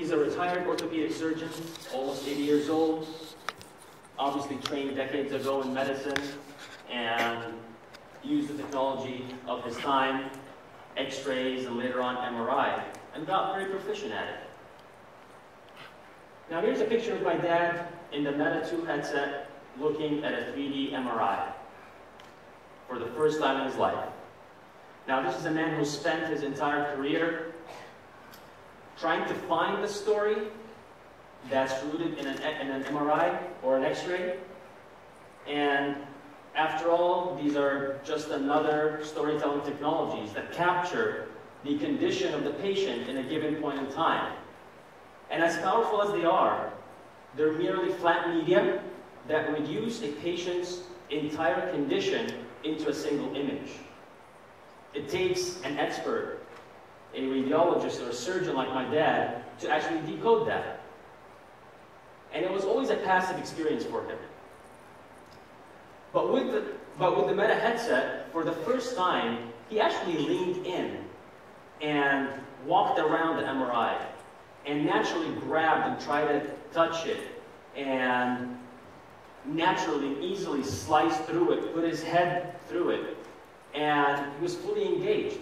He's a retired orthopedic surgeon, almost 80 years old, obviously trained decades ago in medicine, and used the technology of his time, x-rays, and later on MRI, and got very proficient at it. Now here's a picture of my dad in the Meta 2 headset looking at a 3D MRI for the first time in his life. Now this is a man who spent his entire career trying to find the story that's rooted in an, in an MRI or an X-ray. And after all, these are just another storytelling technologies that capture the condition of the patient in a given point in time. And as powerful as they are, they're merely flat media that reduce a patient's entire condition into a single image. It takes an expert, a radiologist or a surgeon like my dad, to actually decode that. And it was always a passive experience for him. But with the, but with the Meta headset, for the first time, he actually leaned in and walked around the MRI and naturally grabbed and tried to touch it and naturally, easily sliced through it, put his head through it, and he was fully engaged.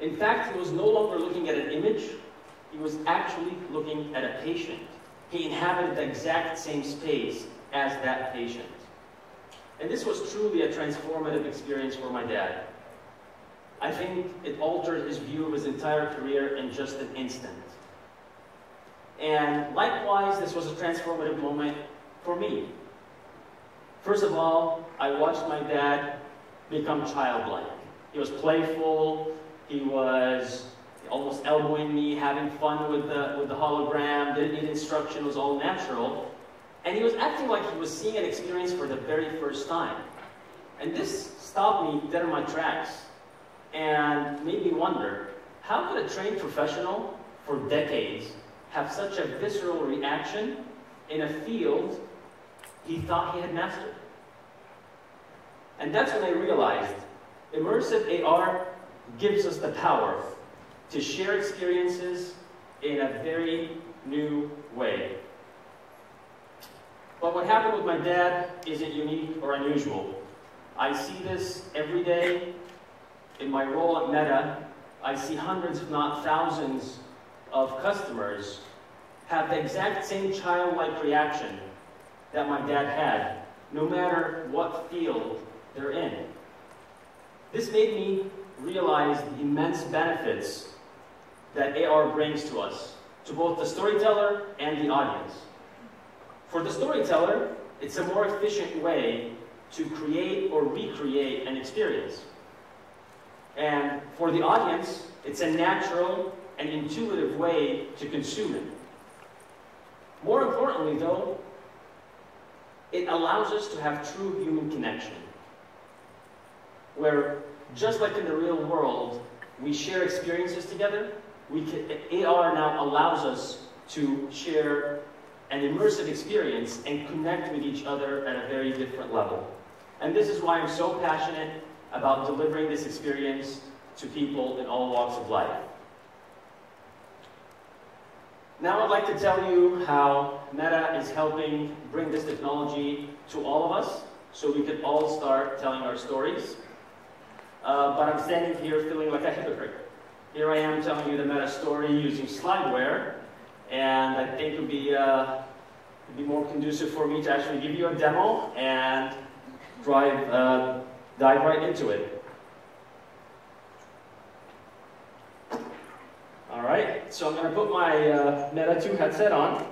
In fact, he was no longer looking at an image, he was actually looking at a patient. He inhabited the exact same space as that patient. And this was truly a transformative experience for my dad. I think it altered his view of his entire career in just an instant. And likewise, this was a transformative moment for me. First of all, I watched my dad become childlike. He was playful, he was almost elbowing me, having fun with the, with the hologram, didn't need instruction, was all natural. And he was acting like he was seeing an experience for the very first time. And this stopped me dead in my tracks and made me wonder, how could a trained professional for decades have such a visceral reaction in a field he thought he had mastered? And that's when I realized immersive AR gives us the power to share experiences in a very new way. But what happened with my dad isn't unique or unusual. I see this every day in my role at Meta. I see hundreds, if not thousands, of customers have the exact same childlike reaction that my dad had, no matter what field they're in. This made me realize the immense benefits that AR brings to us, to both the storyteller and the audience. For the storyteller, it's a more efficient way to create or recreate an experience. And for the audience, it's a natural and intuitive way to consume it. More importantly, though, it allows us to have true human connection, where just like in the real world, we share experiences together, we can, AR now allows us to share an immersive experience and connect with each other at a very different level. And this is why I'm so passionate about delivering this experience to people in all walks of life. Now I'd like to tell you how Meta is helping bring this technology to all of us so we can all start telling our stories. Uh, but I'm standing here feeling like a hypocrite. Here I am telling you the Meta story using slideware, and I think it would be, uh, be more conducive for me to actually give you a demo and drive, uh, dive right into it. All right, so I'm going to put my uh, Meta 2 headset on.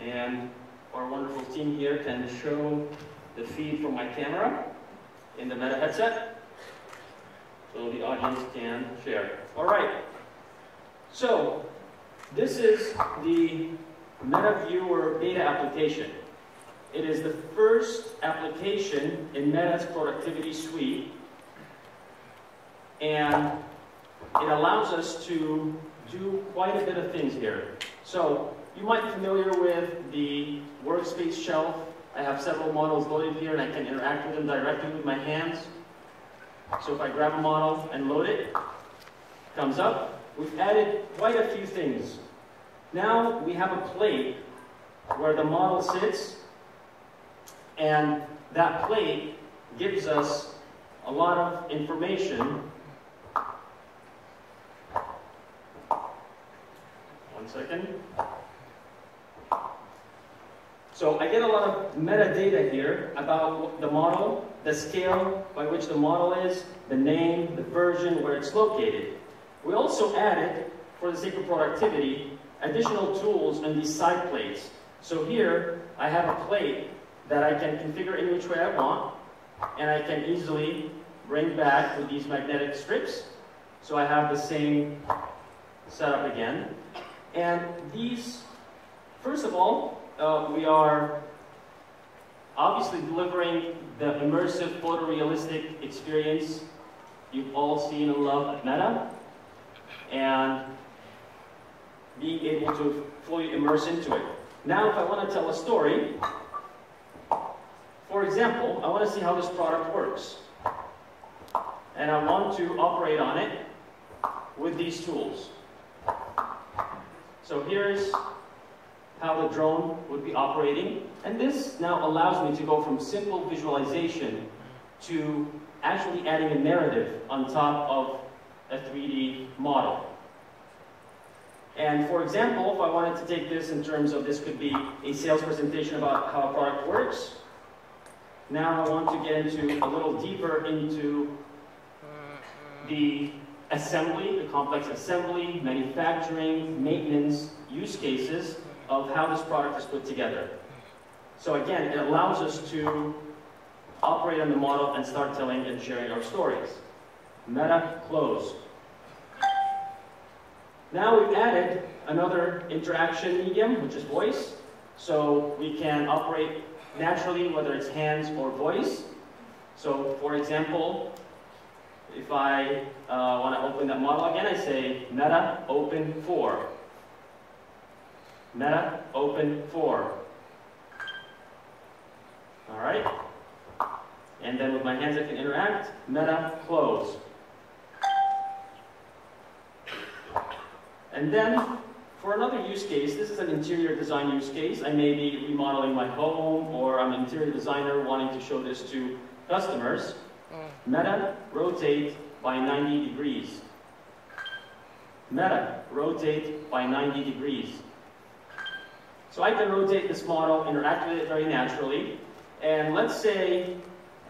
And our wonderful team here can show the feed from my camera in the Meta headset so the audience can share. All right, so this is the Meta Viewer beta application. It is the first application in Meta's productivity suite and it allows us to do quite a bit of things here. So you might be familiar with the workspace shelf. I have several models loaded here and I can interact with them directly with my hands. So if I grab a model and load it, comes up. We've added quite a few things. Now we have a plate where the model sits, and that plate gives us a lot of information. One second. So I get a lot of metadata here about the model, the scale by which the model is, the name, the version, where it's located. We also added, for the sake of productivity, additional tools on these side plates. So here, I have a plate that I can configure in which way I want, and I can easily bring back with these magnetic strips. So I have the same setup again. And these, first of all, uh, we are obviously delivering the immersive photorealistic experience you've all seen and loved at Meta, and being able to fully immerse into it. Now, if I want to tell a story, for example, I want to see how this product works. And I want to operate on it with these tools. So here's how the drone would be operating. And this now allows me to go from simple visualization to actually adding a narrative on top of a 3D model. And for example, if I wanted to take this in terms of this could be a sales presentation about how a product works, now I want to get into a little deeper into the assembly, the complex assembly, manufacturing, maintenance use cases of how this product is put together. So again, it allows us to operate on the model and start telling and sharing our stories. Meta close. Now we've added another interaction medium, which is voice. So we can operate naturally, whether it's hands or voice. So for example, if I uh, want to open that model again, I say meta open for. Meta open for. All right? And then with my hands I can interact. Meta close. And then for another use case, this is an interior design use case. I may be remodeling my home or I'm an interior designer wanting to show this to customers. Meta rotate by 90 degrees. Meta rotate by 90 degrees. So I can rotate this model, interact with it very naturally. And let's say,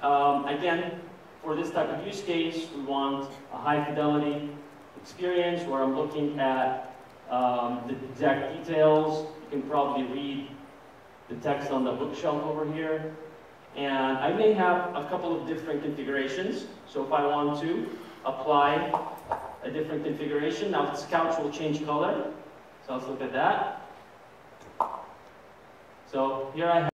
um, again, for this type of use case, we want a high fidelity experience where I'm looking at um, the exact details. You can probably read the text on the bookshelf over here. And I may have a couple of different configurations. So if I want to apply a different configuration, now this couch will change color. So let's look at that. So here I have